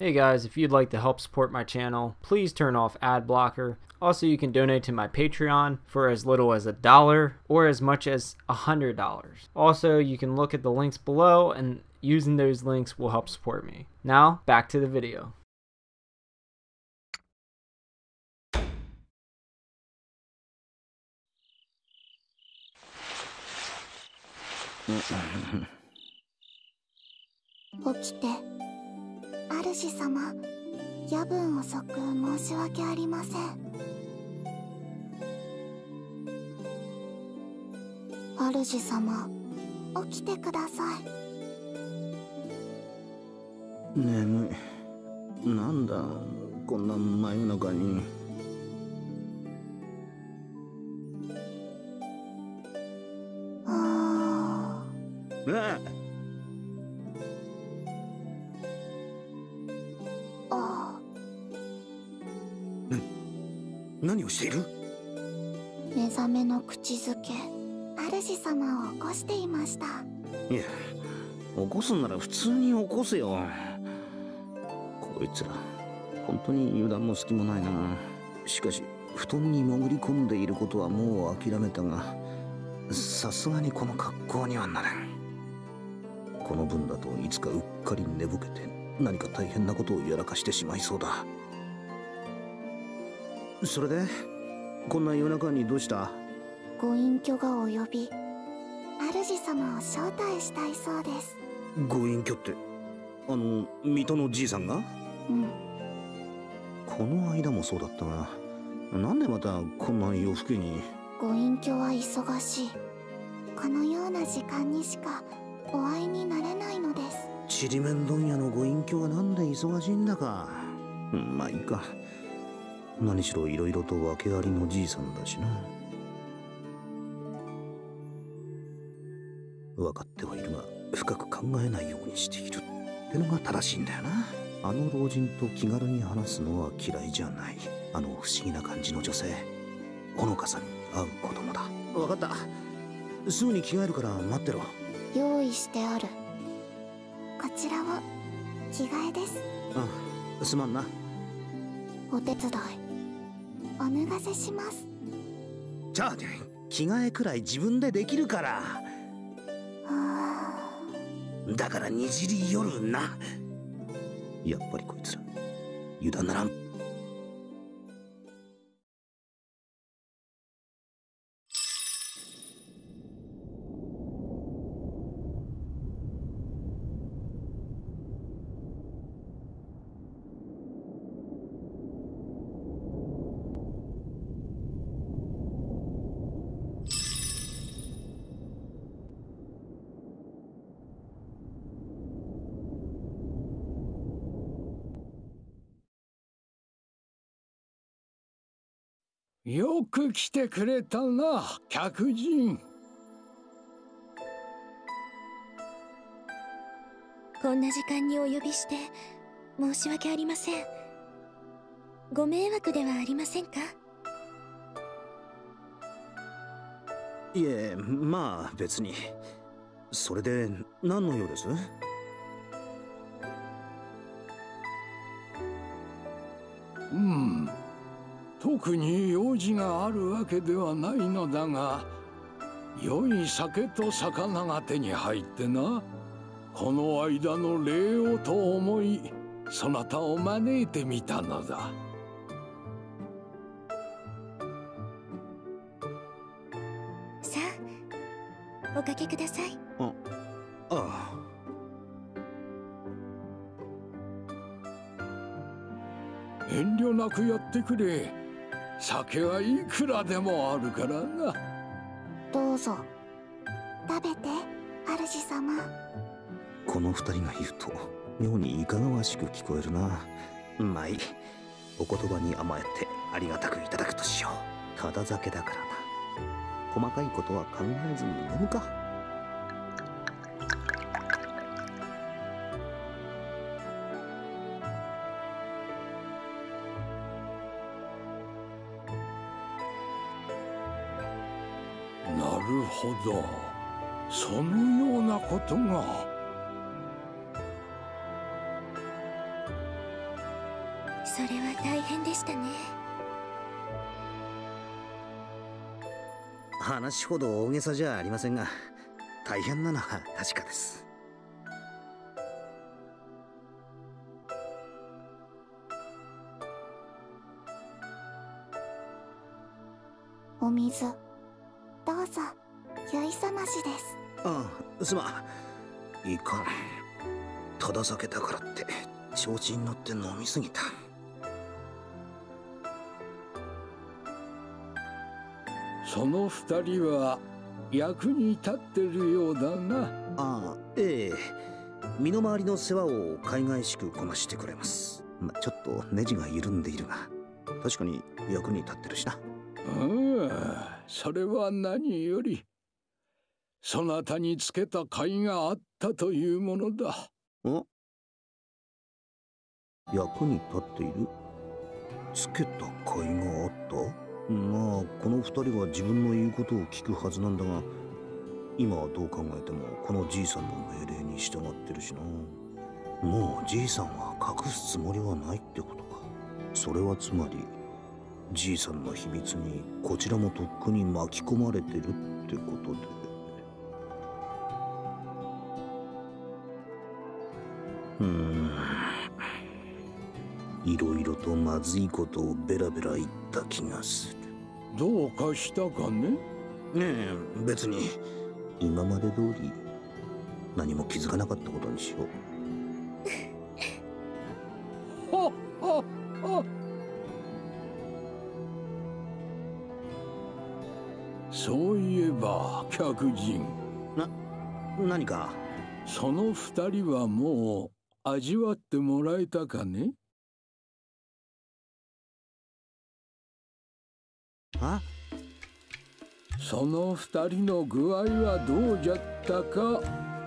Hey guys, if you'd like to help support my channel, please turn off ad blocker. Also, you can donate to my Patreon for as little as a dollar or as much as a hundred dollars. Also, you can look at the links below and using those links will help support me. Now, back to the video. 主様夜分遅く申し訳ありません。主様起きてください。眠い。なんだこんな真夜中に。あえあ何をしている？目覚めの口づけ。主様を起こしていました。いや起こすんなら普通に起こせよ。こいつら本当に油断も隙もないな。しかし布団に潜り込んでいることはもう諦めたがさすがにこの格好にはなれん。この分だといつかうっかり寝ぼけて何か大変なことをやらかしてしまいそうだそれで？こんな夜中にどうした？ご隠居がお呼び。主様を招待したいそうです。ご隠居って？あの水戸のじいさんが？うん。この間もそうだったがなんでまたこんな夜更けに？ご隠居は忙しい。このような時間にしかお会いになれないのです。ちりめん問屋のご隠居はなんで忙しいんだか。うんまあいいか何しろいろいろと訳ありのじいさんだしな。分かってはいるが深く考えないようにしている。ってのが正しいんだよな。あの老人と気軽に話すのは嫌いじゃない。あの不思議な感じの女性。ほのかさんに会う子供だ。分かった。すぐに着替えるから待ってろ。用意してある。こちらは着替えです。あすまんな。お手伝いお脱がせします。じゃあ着替えくらい自分でできるから。あだからにじり寄るな。やっぱりこいつら油断ならんよく来てくれたな客人。こんな時間にお呼びして申し訳ありません。ご迷惑ではありませんか？いえまあ別に。それで何の用です？うん特に用事があるわけではないのだが良い酒と魚が手に入ってなこの間の礼をと思いそなたを招いてみたのだ。さあおかけください。ああ。遠慮なくやってくれ酒はいくらでもあるからな。どうぞ。食べて主様。この二人がいると妙にいかがわしく聞こえるな。まあいいお言葉に甘えてありがたくいただくとしよう。ただ酒だからな。細かいことは考えずに飲むかほどそのようなことが。は大変でしたね。話ほど大げさじゃありませんが大変なのは確かです。お水どうぞ酔いさましですああすまんいかんただ酒だからって調子に乗って飲みすぎたその二人は役に立ってるようだなああええ身の回りの世話を海外しくこなしてくれますまちょっとネジが緩んでいるが確かに役に立ってるしなうんそれは何よりそなたにつけた甲斐があったというものだ。お役に立っている？つけた甲斐があった？まあこの二人は自分の言うことを聞くはずなんだが今はどう考えてもこのじいさんの命令に従ってるしな。もうじいさんは隠すつもりはないってことか。それはつまりじいさんの秘密にこちらもとっくに巻き込まれてるってことで。うーん。いろいろとまずいことをベラベラ言った気がする。どうかしたかね？ねえ別に。今まで通り何も気づかなかったことにしよう。そういえば客人何かその二人はもう味わってもらえたかね？あ？その二人の具合はどうじゃったか？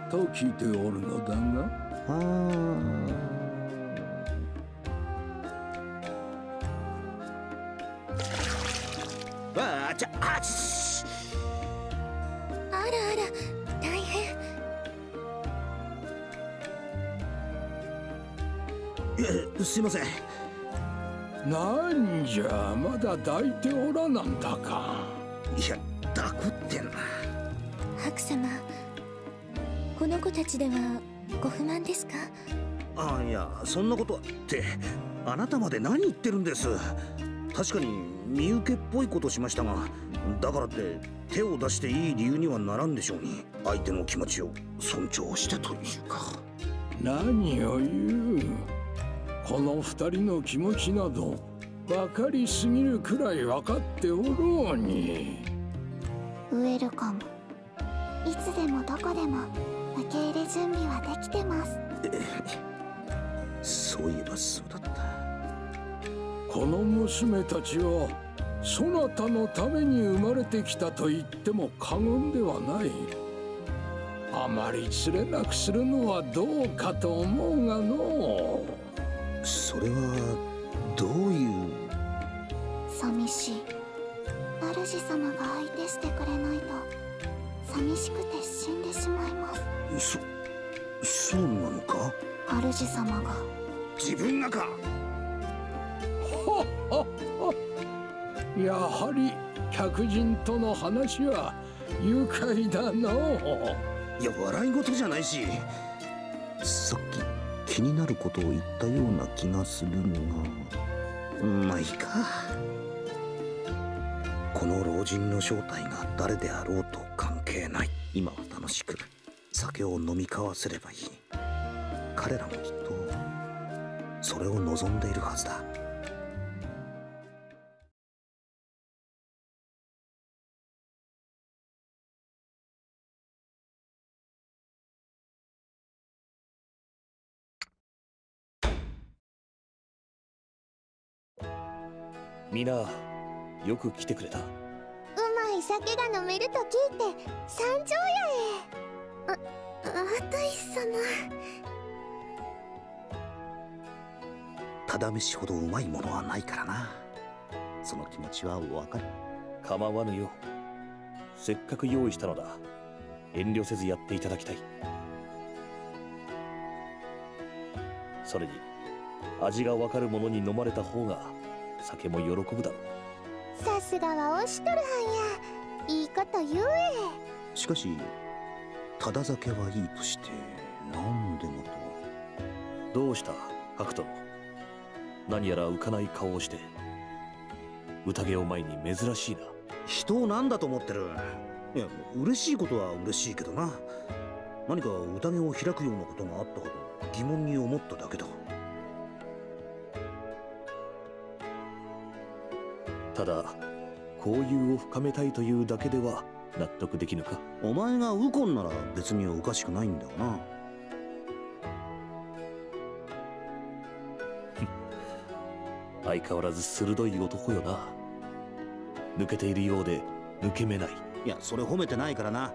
と聞いておるのだが。あちゃあちすいません。なんじゃまだ抱いておらなんだか。いやダクってんな白様この子たちではご不満ですか？あいやそんなことはってあなたまで何言ってるんです。確かに身請けっぽいことしましたがだからって手を出していい理由にはならんでしょうに。相手の気持ちを尊重してというか。何を言うこの二人の気持ちなど分かりすぎるくらい分かっておろうに。ウェルカム。いつでもどこでも受け入れ準備はできてます。そういえばそうだった。この娘たちはそなたのために生まれてきたと言っても過言ではない。あまり連れなくするのはどうかと思うがのそれはどういう？寂しい主様が相手してくれないと寂しくて死んでしまいます。そそうなのか？主様が。自分がか？やはり客人との話は愉快だのいや笑い事じゃないしになることを言ったような気がするがまあいいか。この老人の正体が誰であろうと関係ない。今は楽しく酒を飲み交わせればいい。彼らもきっとそれを望んでいるはずだ。みんなよく来てくれた？うまい酒が飲めると聞いて山頂屋へ。ああたい様ただ飯ほどうまいものはないからな。その気持ちはわかる。構わぬよ。せっかく用意したのだ。遠慮せずやっていただきたい。それに味がわかるものに飲まれた方が酒も喜ぶだろう。さすがはおしとるはんや。いいこと言うえ。しかしただ酒はいいとしてなんでもとどうした？白殿何やら浮かない顔をして。宴を前に珍しいな。人を何だと思ってる？いや嬉しいことは嬉しいけどな。何か宴を開くようなことがあったかと疑問に思っただけだただ交友を深めたいというだけでは納得できぬか？お前がウコンなら別におかしくないんだよな。相変わらず鋭い男よな。抜けているようで抜け目ない。いやそれ褒めてないからな。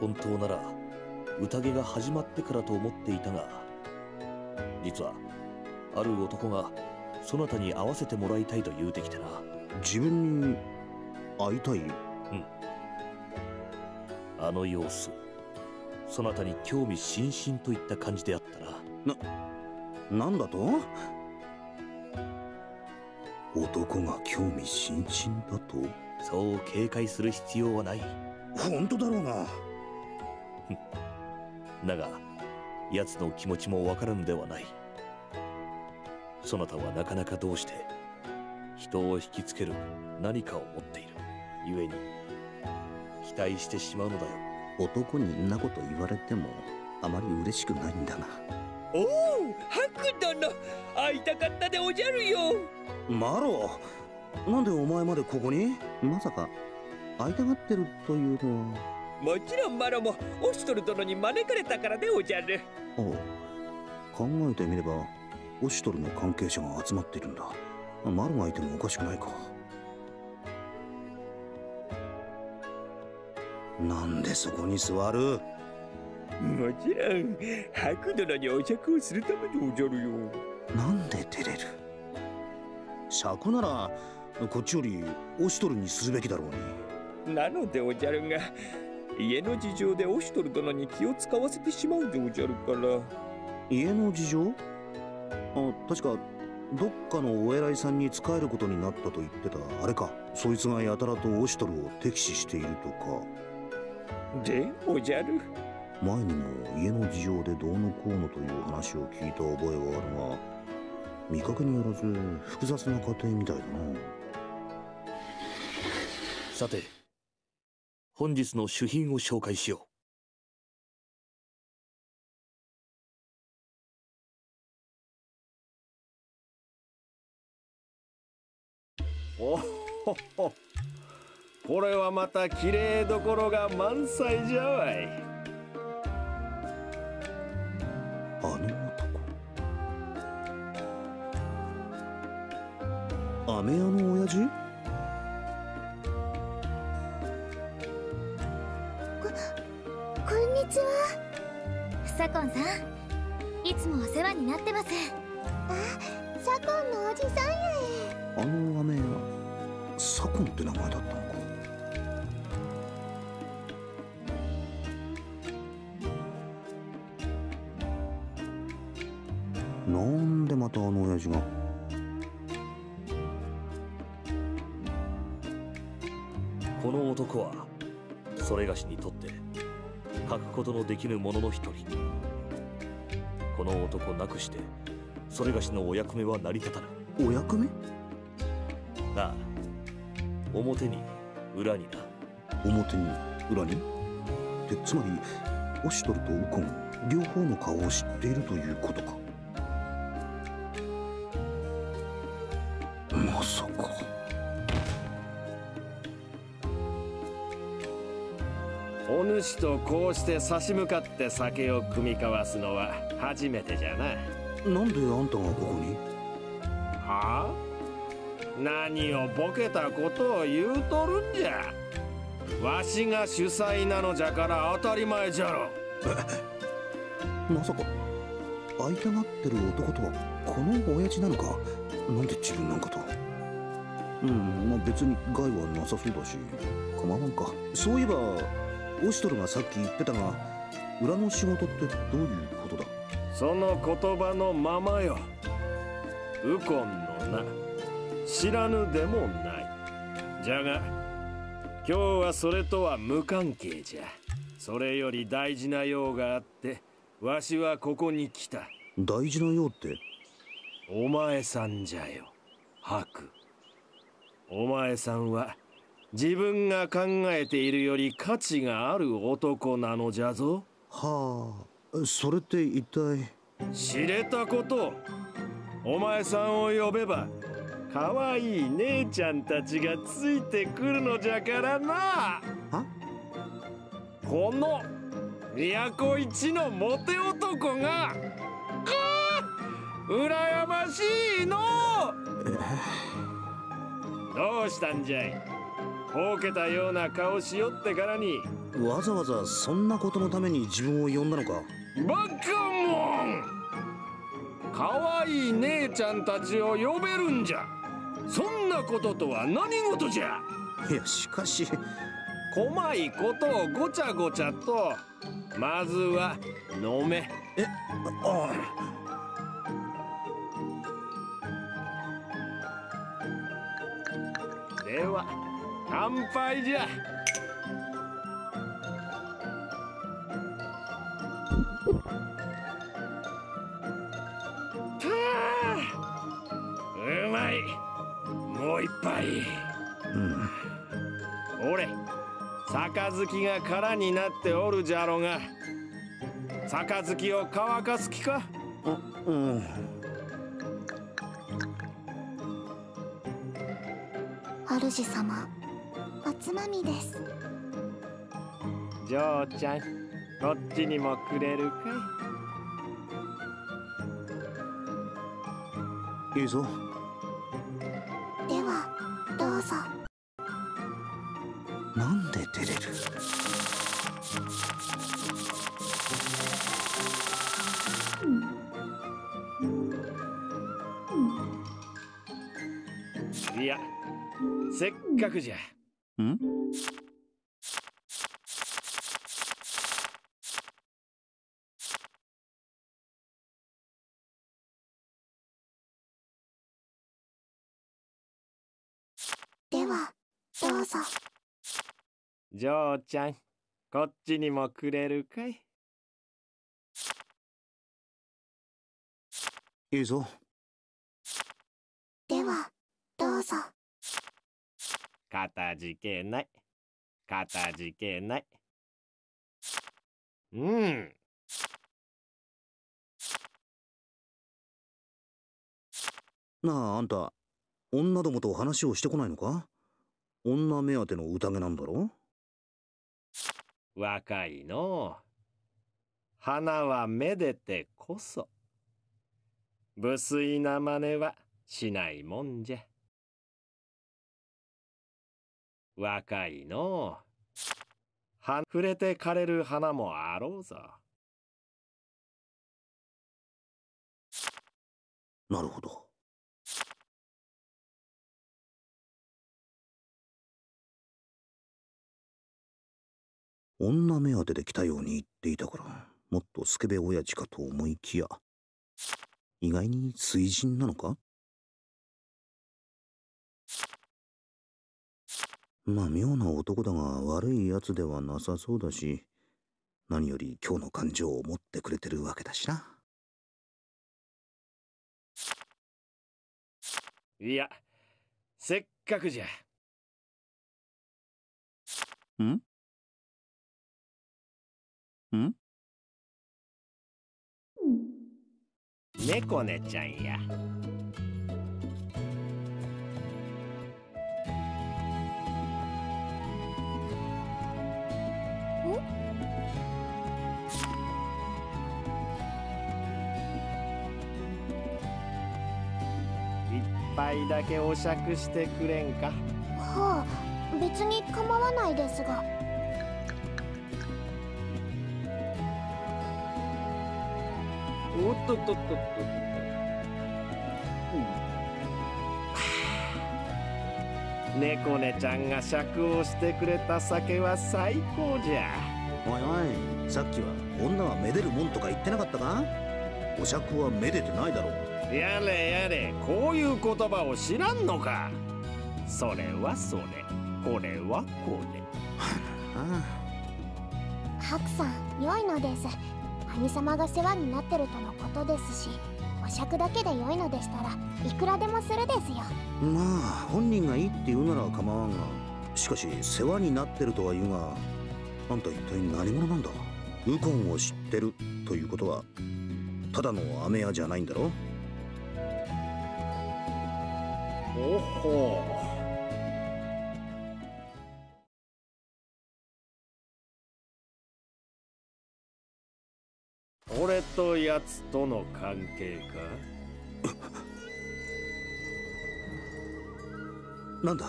本当なら宴が始まってからと思っていたが実はある男がそなたに会わせてもらいたいと言うてきてな。自分に会いたい？あの様子。そなたに興味津々といった感じであったな。なんだと？男が興味津々だと？そう警戒する必要はない。本当だろうが だが奴の気持ちもわからんではないそなたはなかなかどうして人を引きつける何かを持っている故に期待してしまうのだよ。男にんなこと言われてもあまり嬉しくないんだがおお白殿会いたかったでおじゃるよ。マロ？なんでお前までここに？まさか会いたがってるというのは。もちろんマロもオシトル殿に招かれたからでおじゃる。あ考えてみればオシトルの関係者が集まっているんだ。マロがいてもおかしくないか。なんでそこに座る？もちろん白殿にお酌をするためでおじゃるよ。なんで照れる？尺ならこっちよりオシトルにするべきだろうに。なのでおじゃるが家の事情でオシトル殿に気を使わせてしまうでおじゃるから。家の事情？あ確かどっかのお偉いさんに仕えることになったと言ってたあれか。そいつがやたらとオシトルを敵視しているとか。でおじゃる。前にも家の事情でどうのこうのという話を聞いた覚えはあるが見かけによらず複雑な家庭みたいだな。さて本日の主品を紹介しよおほほこれはまた綺麗どころが満載じゃわいあの男飴屋の親父ここんにちはサコンさんいつもお世話になってますサコンのおじさんやあの飴屋サコンって名前だったのか。なんでまたあの親父が。この男はそれがしにとって書くことのできぬ者の一人。この男なくしてそれがしのお役目は成り立たぬ。お役目？なあ表に裏にな。表に裏に？でつまりオシトルとウコン両方の顔を知っているということか。まさか。お主とこうして差し向かって酒を酌み交わすのは初めてじゃな。なんであんたがここに？はあ何をボケたことを言うとるんじゃ。わしが主催なのじゃから当たり前じゃろ。まさか会いたがってる男とはこの親父なのか？なんで自分なんかと？うんまあ別に害はなさそうだし構わんか。そういえばオシトルがさっき言ってたが裏の仕事ってどういうことだ？その言葉のままよ。ウコンの名知らぬでもない。じゃが今日はそれとは無関係じゃ。それより大事な用があってわしはここに来た。大事な用って？お前さんじゃよ。ハクお前さんは自分が考えているより価値がある男なのじゃぞ。はあそれって一体？知れたこと。お前さんを呼べば可愛い姉ちゃんたちがついてくるのじゃからな。はこの都一のモテ男が。くー羨ましいの。どうしたんじゃい。ほうけたような顔しよってからに。わざわざそんなことのために自分を呼んだのか。バカモン。可愛い姉ちゃんたちを呼べるんじゃそんなこととは何事じゃ？いやしかし細いことをごちゃごちゃとまずは飲め。えあでは乾杯じゃもう一杯うん。俺杯が空になっておるじゃろが杯を乾かす気か？うん。主様おつまみです。嬢ちゃんこっちにもくれるかいいぞかくじゃ。ん？ではどうぞ。嬢ちゃんこっちにもくれるかい？いいぞ。ではどうぞかたじけない。かたじけない。うん。なああんた女どもと話をしてこないのか？女目当ての宴なんだろ？若いの。う花はめでてこそ。無粋な真似はしないもんじゃ若いのは触れて枯れる花もあろうぞ。なるほど。女目当てで来たように言っていたからもっとスケベ親父かと思いきや意外に水人なのか？まあ妙な男だが悪い奴ではなさそうだし何より今日の感情を持ってくれてるわけだしな。いやせっかくじゃ。ん？ん？猫ねちゃんや杯だけお酌してくれんか？はあ別に構わないですが。おっとっとっとっと猫ねちゃんが酌をしてくれた酒は最高じゃ。おいおいさっきは女はめでるもんとか言ってなかったか？お酌はめでてないだろう。やれやれこういう言葉を知らんのか。それはそれこれはこれ。あ。ハクさん良いのです。兄様が世話になってるとのことですし。お酌だけで良いのでしたらいくらでもするですよ。あまあ本人がいいって言うなら構わんがしかし世話になってるとは言うがあんた一体何者なんだ？ウコンを知ってるということはただの飴屋じゃないんだろ？おほとやつとの関係か？なんだ？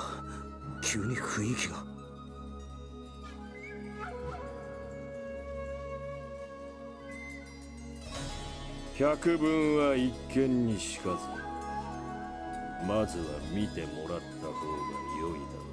急に雰囲気が。百聞は一見にしかずまずは見てもらった方が良いだろう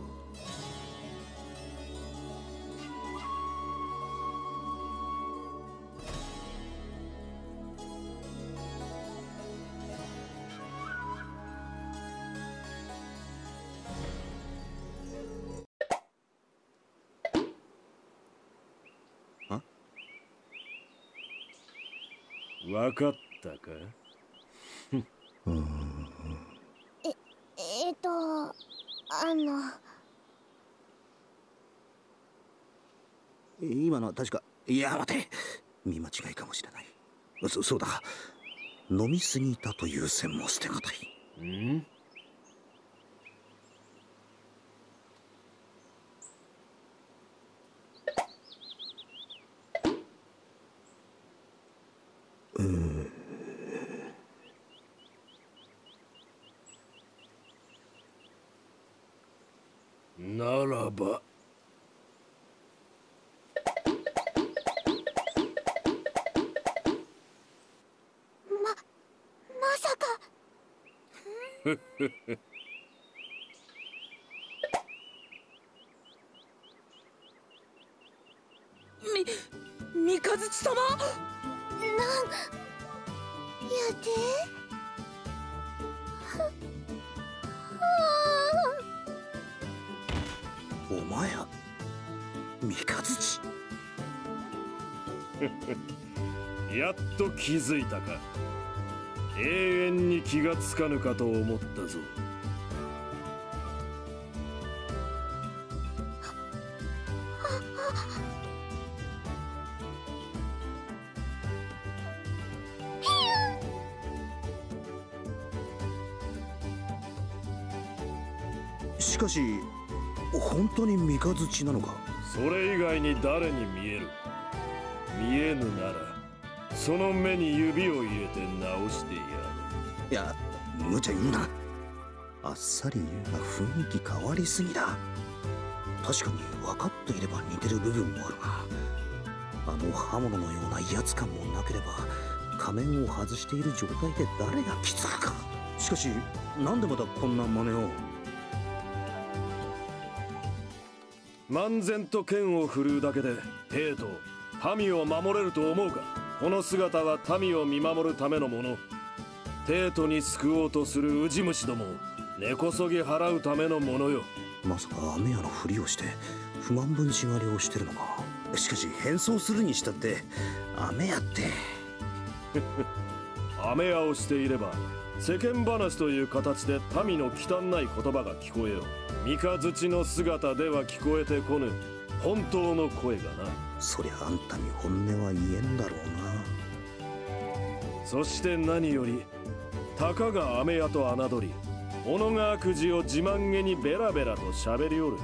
わかったか？えっ、とあの。今のは確か。いや待て。見間違いかもしれない。そそうだ。飲みすぎたという線も捨てがたい。ん？ならば。ままさか やっと気づいたか。永遠に気がつかぬかと思ったぞ。しかし本当に三日月なのか？それ以外に誰に見える？見えぬならその目に指を入れて直してやいや無茶言うな。あっさり言うが雰囲気変わりすぎだ。確かに分かっていれば似てる部分もあるがあの刃物のような威圧感もなければ仮面を外している状態で誰が気づくか。しかしなんでまたこんな真似を？る漫然と剣を振るうだけで兵と民を守れると思うか？この姿は民を見守るためのもの。帝都に救おうとするウジ虫どもを根こそぎ払うためのものよ。まさか雨屋のふりをして不満分子狩りをしてるのか。しかし変装するにしたって雨屋って。雨屋をしていれば世間話という形で民の汚い言葉が聞こえよ。三日月の姿では聞こえてこぬ本当の声がな。そりゃあんたに本音は言えんだろうな。そして何よりたかが雨屋と侮り己が悪事を自慢げにベラベラと喋りおる。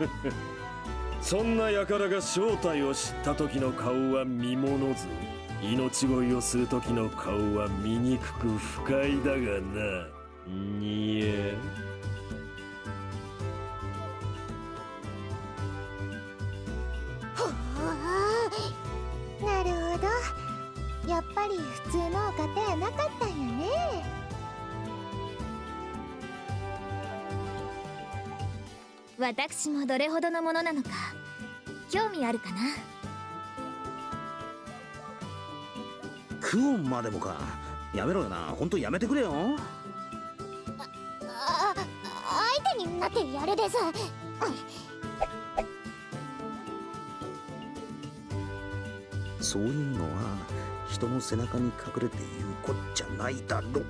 そんな輩が正体を知った時の顔は見ものず命乞いをする時の顔は醜く不快だがな。にえ私もどれほどのものなのか興味あるかな？くクオンまでもか。やめろよな。本当やめてくれよ。あ相手になってやるです。そういうのは人の背中に隠れて言うこっちゃないだろ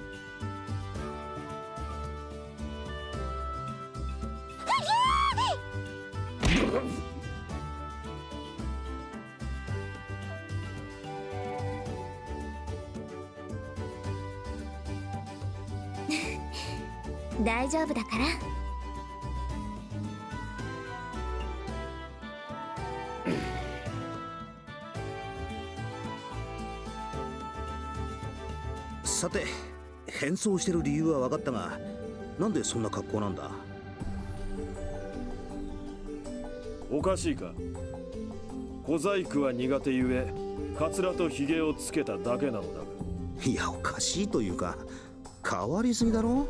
大丈夫だから。さて変装してる理由は分かったがなんでそんな格好なんだ？おかしいか？小細工は苦手ゆえカツラとヒゲをつけただけなのだが。いやおかしいというか変わりすぎだろ？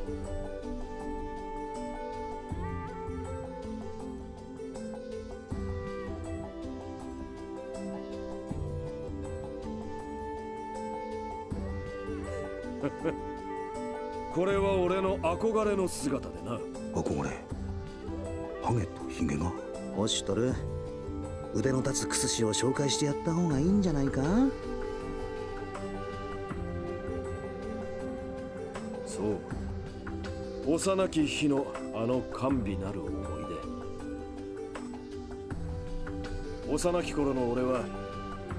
憧れの姿でな。憧れ。ハゲとヒゲが？おしとる。腕の立つクスシを紹介してやった方がいいんじゃないか？そう。幼き日のあの甘美なる思い出。幼き頃の俺は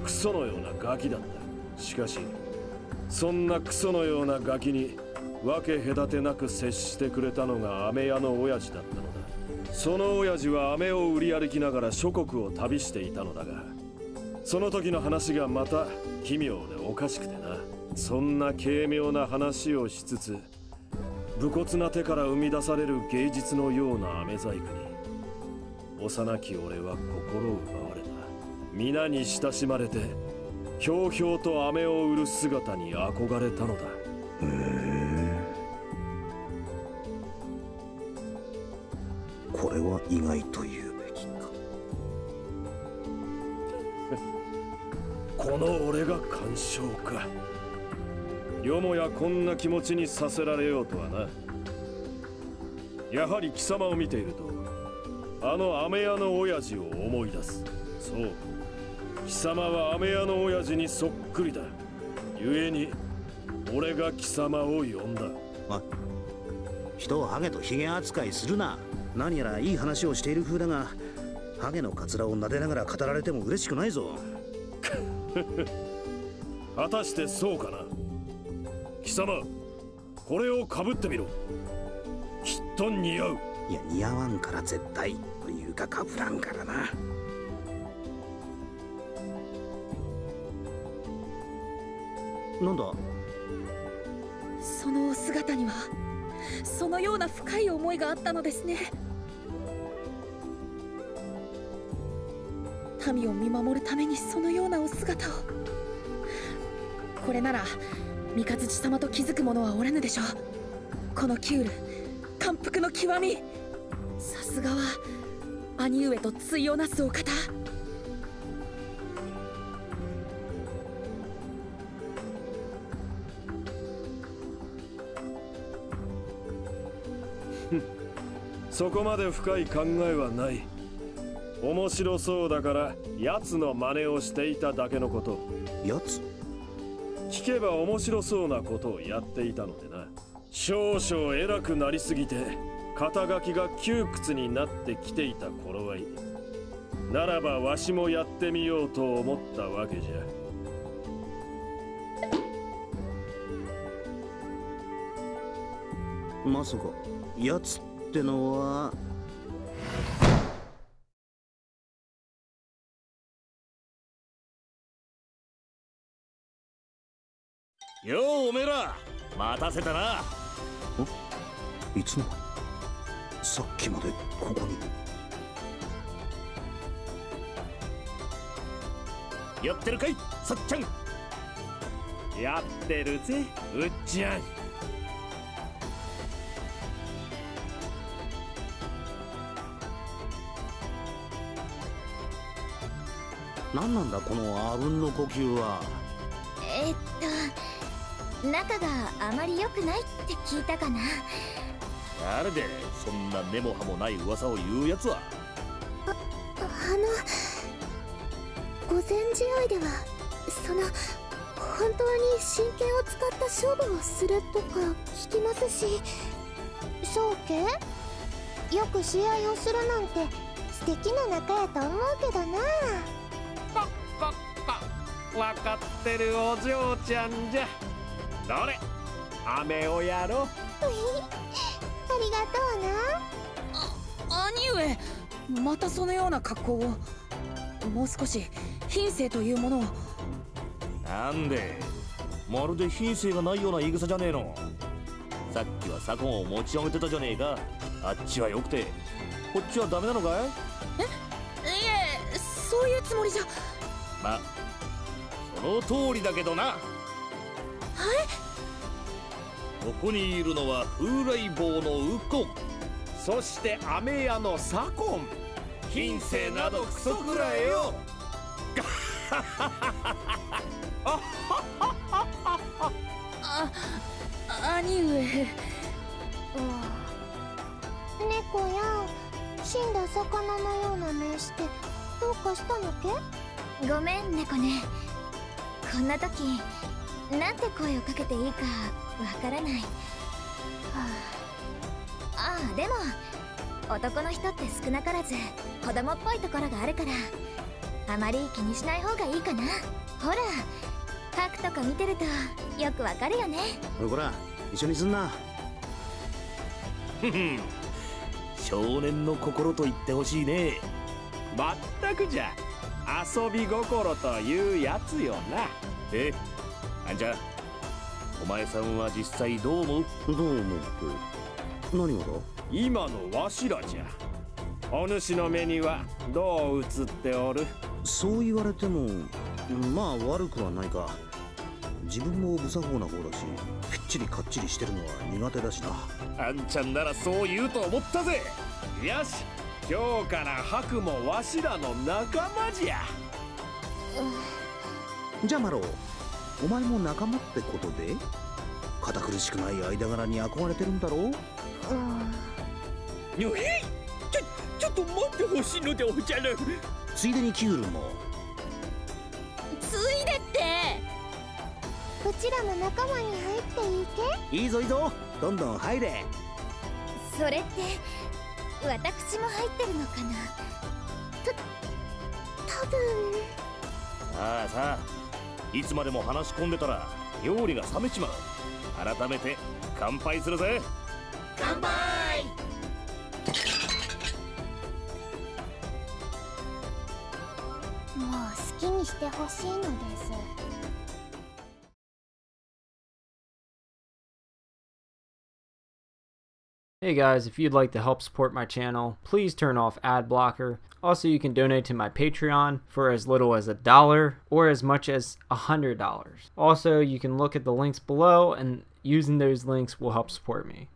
クソのようなガキだった。しかしそんなクソのようなガキに分け隔てなく接してくれたのが飴屋の親父だったのだ。その親父は飴を売り歩きながら諸国を旅していたのだがその時の話がまた奇妙でおかしくてな。そんな軽妙な話をしつつ武骨な手から生み出される芸術のような飴細工に幼き俺は心を奪われた。皆に親しまれてひょうひょうと飴を売る姿に憧れたのだ。意外と言う。べきかこの俺が干渉か。よもやこんな気持ちにさせられようとはな。やはり貴様を見ているとあの飴屋の親父を思い出す。そう。貴様は飴屋の親父にそっくりだ。故に俺が貴様を呼んだ。あ人をハゲとヒゲ扱いするな何やらいい話をしている風だがハゲのカツラを撫でながら語られても嬉しくないぞ。果たしてそうかな？貴様これをかぶってみろ。きっと似合う。いや似合わんから絶対というかかぶらんからな。なんだ？そのお姿にはそのような深い思いがあったのですね。民を見守るためにそのようなお姿を。これなら三日月様と気づく者はおらぬでしょう。このキュール感服の極み。さすがは兄上と対をなすお方。そこまで深い考えはない。面白そうだから奴の真似をしていただけのこと。やつ聞けば面白そうなことをやっていたのでな。少々偉くなりすぎて肩書きが窮屈になってきていた頃合い。ならばわしもやってみようと思ったわけじゃ。まさかやつってのは。ようおめえら。待たせたな。いつのさっきまでここに。やってるかいさっちゃん。やってるぜうっちゃん何なんだこのあうんの呼吸は。ええっと仲があまり良くないって聞いたかな。誰でそんな根も葉もない噂を言うやつは。あの御前試合ではその本当に真剣を使った勝負をするとか聞きますしそうけよく試合をするなんて素敵な仲やと思うけどな分かってるお嬢ちゃんじゃ。どれ？雨をやろう。ありがとうな。兄上。またそのような格好を。もう少し品性というものを。なんで？まるで品性がないような言い草じゃねえの。さっきは左近を持ち上げてたじゃねえか。あっちはよくて。こっちはダメなのかい？え？いえそういうつもりじゃ。まその通りだけどな。はい。ここにいるのは風来坊のウコンそして飴屋の左近。品性などクソくらえよ。あ兄上。猫や死んだ魚のような目してどうかしたのけ？ごめん猫ねこんな時なんて声をかけていいかわからない、はあ、ああでも男の人って少なからず子供っぽいところがあるからあまり気にしない方がいいかな。ほらパクとか見てるとよくわかるよね。ほら一緒にすんな。少年の心と言ってほしいね。まったくじゃ遊び心というやつよな。えあんちゃんお前さんは実際どう思う？どう思うって？何がだ？今のわしらじゃ。お主の目にはどう映っておる？そう言われてもまあ悪くはないか。自分も不作法な方だしきっちりかっちりしてるのは苦手だしな。あんちゃんならそう言うと思ったぜ。よし今日からハクもわしらの仲間じゃ。じゃあマロお前も仲間ってことで？堅苦しくない間柄に憧れてるんだろう？うん。よへい！ちょちょっと待ってほしいのでおじゃる。ついでにキュールも。ついでって。うちらも仲間に入っていいけ？いいぞいいぞ。どんどん入れ。それって私も入ってるのかな？た多分。ああさあいつまでも話し込んでたら料理が冷めちまう。改めて乾杯するぜ。乾杯。もう好きにしてほしいのです Hey guys, if you'd like to help support my channel, please turn off ad blocker. Also, you can donate to my Patreon for as little as a dollar or as much as a hundred dollars. Also, you can look at the links below and using those links will help support me.